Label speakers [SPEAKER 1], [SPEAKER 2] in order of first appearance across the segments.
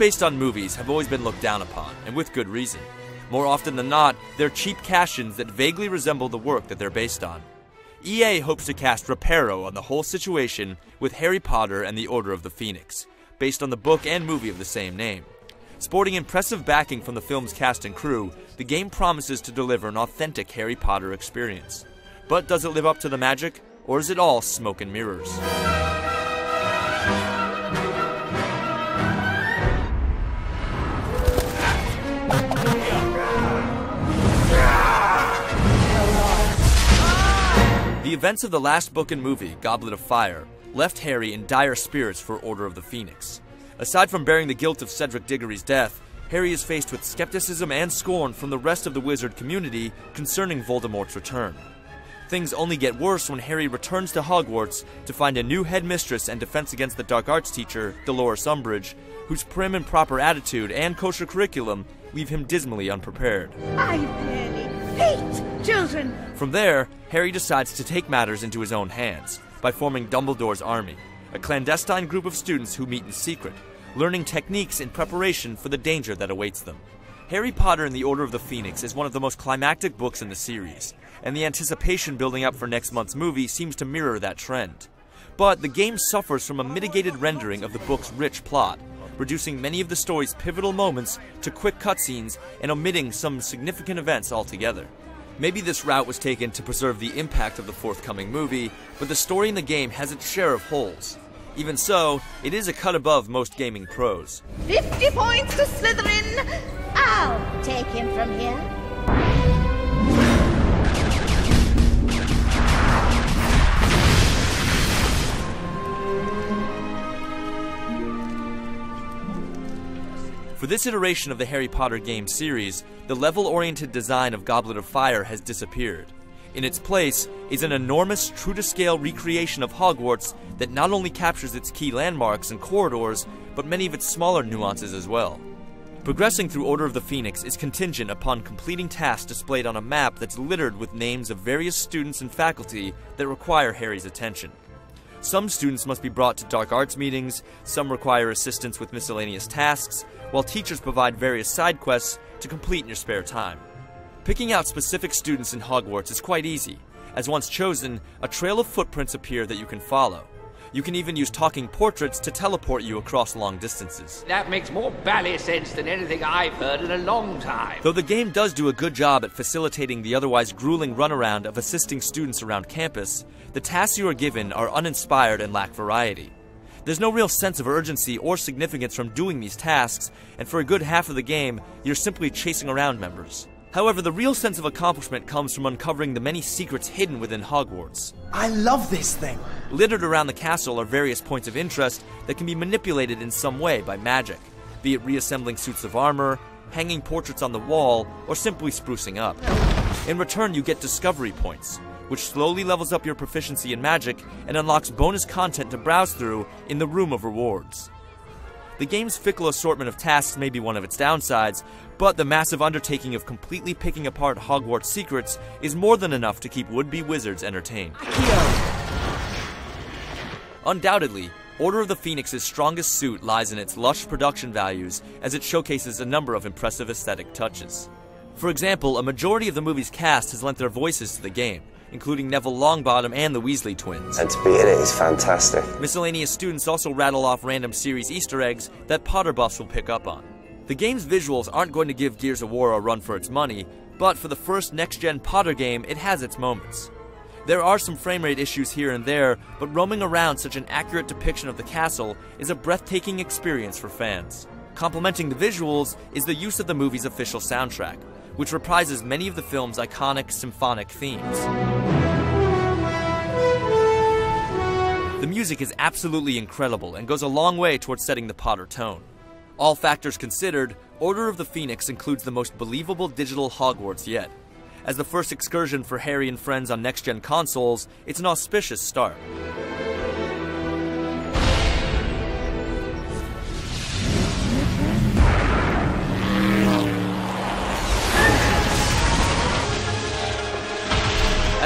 [SPEAKER 1] based on movies have always been looked down upon, and with good reason. More often than not, they're cheap cash ins that vaguely resemble the work that they're based on. EA hopes to cast Reparo on the whole situation with Harry Potter and the Order of the Phoenix, based on the book and movie of the same name. Sporting impressive backing from the film's cast and crew, the game promises to deliver an authentic Harry Potter experience. But does it live up to the magic, or is it all smoke and mirrors? The events of the last book and movie, Goblet of Fire, left Harry in dire spirits for Order of the Phoenix. Aside from bearing the guilt of Cedric Diggory's death, Harry is faced with skepticism and scorn from the rest of the wizard community concerning Voldemort's return. Things only get worse when Harry returns to Hogwarts to find a new headmistress and defense against the dark arts teacher, Dolores Umbridge, whose prim and proper attitude and kosher curriculum leave him dismally unprepared.
[SPEAKER 2] I children.
[SPEAKER 1] From there, Harry decides to take matters into his own hands by forming Dumbledore's Army, a clandestine group of students who meet in secret, learning techniques in preparation for the danger that awaits them. Harry Potter and the Order of the Phoenix is one of the most climactic books in the series, and the anticipation building up for next month's movie seems to mirror that trend. But the game suffers from a mitigated rendering of the book's rich plot, reducing many of the story's pivotal moments to quick cutscenes and omitting some significant events altogether. Maybe this route was taken to preserve the impact of the forthcoming movie, but the story in the game has its share of holes. Even so, it is a cut above most gaming pros.
[SPEAKER 2] 50 points to Slytherin. I'll take him from here.
[SPEAKER 1] This iteration of the Harry Potter game series, the level oriented design of Goblet of Fire has disappeared. In its place is an enormous, true to scale recreation of Hogwarts that not only captures its key landmarks and corridors, but many of its smaller nuances as well. Progressing through Order of the Phoenix is contingent upon completing tasks displayed on a map that's littered with names of various students and faculty that require Harry's attention. Some students must be brought to dark arts meetings, some require assistance with miscellaneous tasks, while teachers provide various side quests to complete in your spare time. Picking out specific students in Hogwarts is quite easy, as once chosen, a trail of footprints appear that you can follow. You can even use talking portraits to teleport you across long distances.
[SPEAKER 3] That makes more bally sense than anything I've heard in a long time.
[SPEAKER 1] Though the game does do a good job at facilitating the otherwise grueling runaround of assisting students around campus, the tasks you are given are uninspired and lack variety. There's no real sense of urgency or significance from doing these tasks, and for a good half of the game, you're simply chasing around members. However, the real sense of accomplishment comes from uncovering the many secrets hidden within Hogwarts.
[SPEAKER 4] I love this thing.
[SPEAKER 1] Littered around the castle are various points of interest that can be manipulated in some way by magic, be it reassembling suits of armor, hanging portraits on the wall, or simply sprucing up. In return, you get discovery points, which slowly levels up your proficiency in magic and unlocks bonus content to browse through in the Room of Rewards. The game's fickle assortment of tasks may be one of its downsides, but the massive undertaking of completely picking apart Hogwarts secrets is more than enough to keep would be wizards entertained. Undoubtedly, Order of the Phoenix's strongest suit lies in its lush production values as it showcases a number of impressive aesthetic touches. For example, a majority of the movie's cast has lent their voices to the game, including Neville Longbottom and the Weasley twins.
[SPEAKER 5] And to be in it is fantastic.
[SPEAKER 1] Miscellaneous students also rattle off random series Easter eggs that Potter buffs will pick up on. The game's visuals aren't going to give Gears of War a run for its money, but for the first next gen Potter game, it has its moments. There are some frame rate issues here and there, but roaming around such an accurate depiction of the castle is a breathtaking experience for fans. Complementing the visuals is the use of the movie's official soundtrack, which reprises many of the film's iconic symphonic themes. The music is absolutely incredible and goes a long way towards setting the Potter tone. All factors considered, Order of the Phoenix includes the most believable digital Hogwarts yet. As the first excursion for Harry and friends on next gen consoles, it's an auspicious start.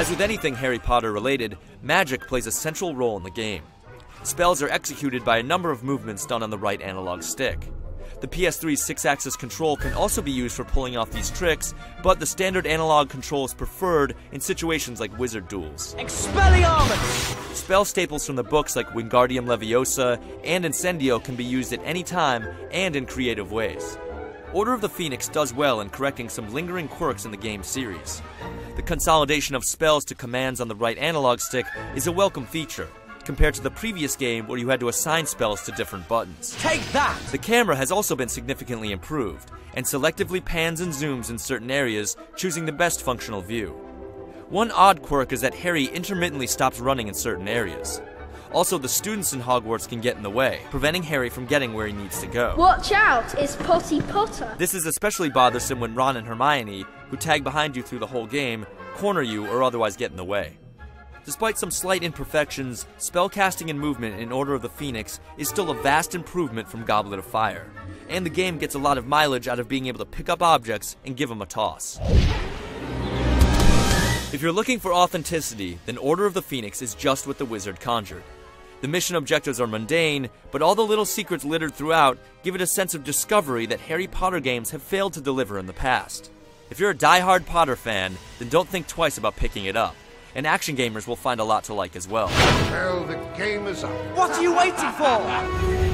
[SPEAKER 1] As with anything Harry Potter related, magic plays a central role in the game. Spells are executed by a number of movements done on the right analog stick. The PS3's 6 axis control can also be used for pulling off these tricks, but the standard analog control is preferred in situations like wizard duels.
[SPEAKER 4] Expelliarmus!
[SPEAKER 1] Spell staples from the books like Wingardium Leviosa and Incendio can be used at any time and in creative ways. Order of the Phoenix does well in correcting some lingering quirks in the game series. The consolidation of spells to commands on the right analog stick is a welcome feature, compared to the previous game where you had to assign spells to different buttons.
[SPEAKER 4] Take that!
[SPEAKER 1] The camera has also been significantly improved, and selectively pans and zooms in certain areas, choosing the best functional view. One odd quirk is that Harry intermittently stops running in certain areas. Also, the students in Hogwarts can get in the way, preventing Harry from getting where he needs to go.
[SPEAKER 6] Watch out, it's Potty Potter.
[SPEAKER 1] This is especially bothersome when Ron and Hermione, who tag behind you through the whole game, corner you or otherwise get in the way. Despite some slight imperfections, spellcasting and movement in Order of the Phoenix is still a vast improvement from Goblet of Fire, and the game gets a lot of mileage out of being able to pick up objects and give them a toss. If you're looking for authenticity, then Order of the Phoenix is just what the wizard conjured. The mission objectives are mundane, but all the little secrets littered throughout give it a sense of discovery that Harry Potter games have failed to deliver in the past. If you're a die-hard Potter fan, then don't think twice about picking it up, and action gamers will find a lot to like as well.
[SPEAKER 7] Well, the game is up.
[SPEAKER 4] What are you waiting for?